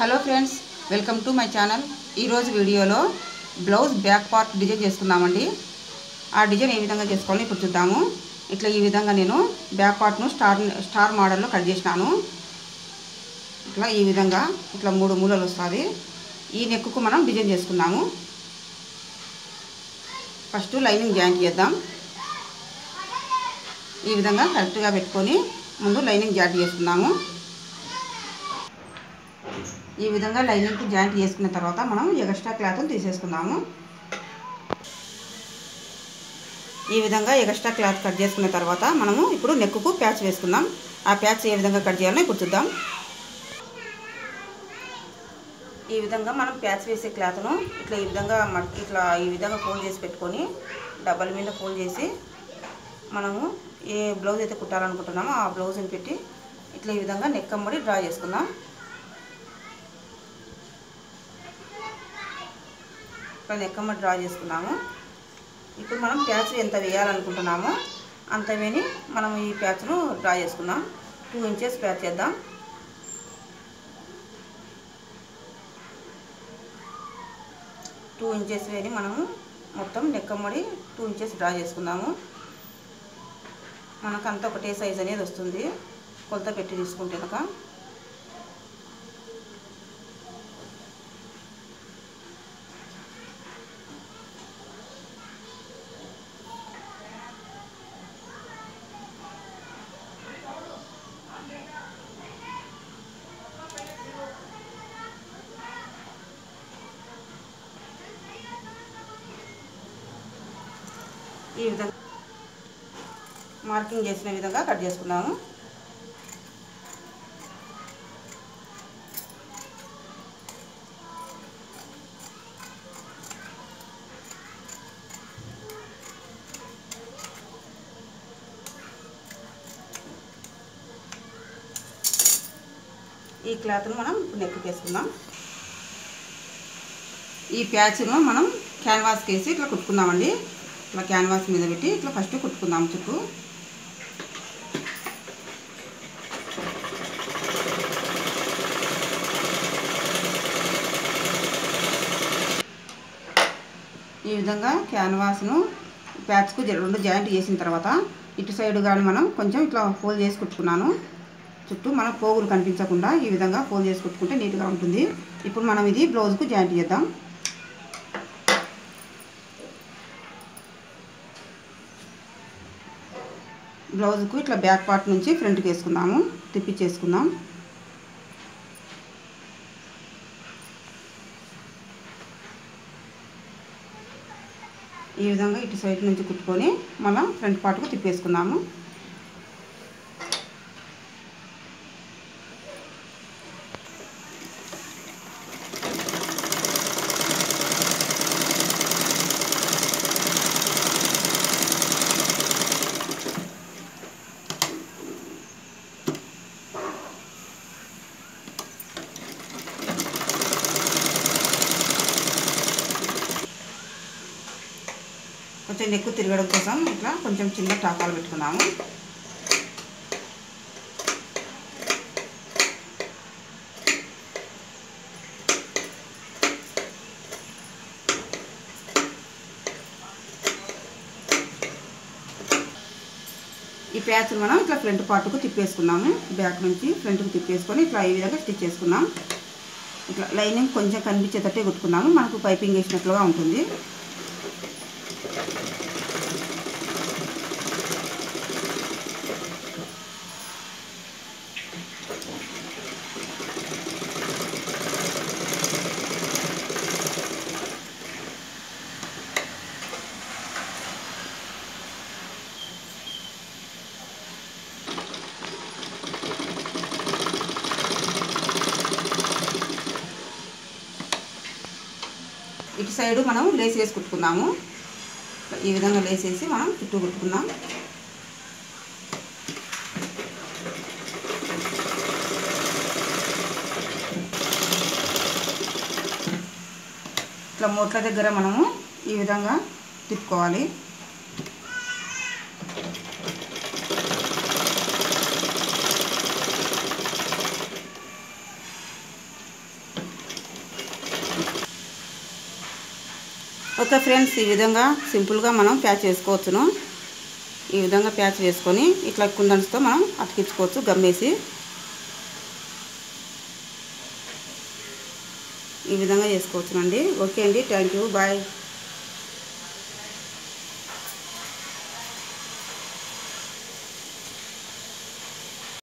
Hello friends welcome to my channel. ఈరోజు వీడియోలో blouse back part design చేసుకుందామండి ఆ డిజైన్ ఏ విధంగా చేసుకోవాలో ఇప్పుడు చూద్దాము. ఇట్లా ఈ విధంగా నేను బ్యాక్ పార్ట్ను స్టార్ స్టార్ మోడల్లో కట్ చేసినాను. ఇట్లా ఈ విధంగా ఇట్లా మూడు మూలలు వస్తుంది ఈ నెక్కు మనం డిజైన్ చేసుకుందాము ఫస్ట్ లైనింగ్ జాయింట్ చేద్దాం. ఈ విధంగా కరెక్ట్గా పెట్టుకొని ముందు లైనింగ్ జాయింట్ చేసుకుందాము ఈ విధంగా లైనింగ్కి జాయింట్ చేసుకున్న తర్వాత మనం ఎగస్ట్రా క్లాత్ని తీసేసుకుందాము. ఈ విధంగా ఎగస్ట్రా క్లాత్ కట్ చేసుకున్న తర్వాత మనము ఇప్పుడు నెక్కు ప్యాచ్ వేసుకుందాం. ఆ ప్యాచ్ ఏ విధంగా కట్ చేయాలో ఇప్పుడు చూద్దాం. ఈ విధంగా మనం ప్యాచ్ వేసే క్లాత్ను ఇట్లా ఈ విధంగా మట్ ఇట్లా ఈ విధంగా ఫోల్డ్ చేసి పెట్టుకొని డబ్బల మీద ఫోల్డ్ చేసి మనము ఏ బ్లౌజ్ అయితే కుట్టాలనుకుంటున్నామో ఆ బ్లౌజ్ని పెట్టి ఇట్లా ఈ విధంగా నెక్ అమ్మడి డ్రా చేసుకుందాం. ఇట్లా లెక్కమ్మ డ్రా చేసుకున్నాము. ఇప్పుడు మనం ప్యాచ్ ఎంత వేయాలనుకుంటున్నామో అంత వేని మనం ఈ ప్యాచ్ను డ్రా చేసుకుందాం. టూ ఇంచెస్ ప్యాచ్ చేద్దాం. టూ ఇంచెస్ వేని మనము మొత్తం లెక్కమ్మడి టూ ఇంచెస్ డ్రా చేసుకుందాము. మనకు అంత ఒకటే సైజ్ అనేది వస్తుంది. కొలత పెట్టి తీసుకుంటే కనుక. ఈ విధంగా మార్కింగ్ చేసిన విధంగా కట్ చేసుకున్నాము. ఈ క్లాత్ను మనం ఇప్పుడు నెక్కు వేసుకుందాం ఈ ప్యాచ్ను మనం క్యాన్వాస్కి వేసి ఇట్లా కుట్టుకుందామండి. ఇట్లా క్యాన్వాస్ మీద పెట్టి ఇట్లా ఫస్ట్ కుట్టుకుందాం చుట్టూ. ఈ విధంగా క్యాన్వాస్ను ప్యాచ్కు రెండు జాయింట్ చేసిన తర్వాత ఇటు సైడ్ కానీ మనం కొంచెం ఇట్లా ఫోల్డ్ చేసి కుట్టుకున్నాను. చుట్టూ మనం పోగులు కనిపించకుండా ఈ విధంగా ఫోల్డ్ చేసి కుట్టుకుంటే నీట్గా ఉంటుంది. ఇప్పుడు మనం ఇది బ్లౌజ్కు జాయింట్ చేద్దాం. బ్లౌజ్కు ఇట్లా బ్యాక్ పార్ట్ నుంచి ఫ్రంట్కి వేసుకుందాము. తిప్పించేసుకుందాం ఈ విధంగా ఇటు సైడ్ నుంచి కుట్టుకొని మళ్ళీ ఫ్రంట్ పార్ట్కు తిప్పేసుకుందాము. కొంచెం ఎక్కువ తిరగడం కోసం ఇట్లా కొంచెం చిన్న టాకాలు పెట్టుకున్నాము. ఈ ప్యాచ్ను మనం ఇట్లా ఫ్రంట్ పార్ట్కు తిప్పేసుకున్నాము. బ్యాక్ నుంచి ఫ్రంట్కు తిప్పేసుకొని ఇట్లా ఈ విధంగా స్టిచ్ చేసుకున్నాం. ఇట్లా లైనింగ్ కొంచెం కనిపించేటట్టే కుట్టుకున్నాము. మనకు పైపింగ్ వేసినట్లుగా ఉంటుంది. ఇటు సైడు మనం లేస్ వేసి కుట్టుకుందాము ఈ విధంగా లేస్ మనం చుట్టూ కుట్టుకుందాం. ఇట్లా మూట్ల దగ్గర మనము ఈ విధంగా తిప్పుకోవాలి. ఓకే ఫ్రెండ్స్ ఈ విధంగా సింపుల్గా మనం ప్యాచ్ చేసుకోవచ్చును. ఈ విధంగా ప్యాచ్ వేసుకొని ఇట్లా కుందన్స్తో మనం అతికించుకోవచ్చు గమ్మేసి. ఈ విధంగా చేసుకోవచ్చునండి. ఓకే అండి. Thank you. బాయ్.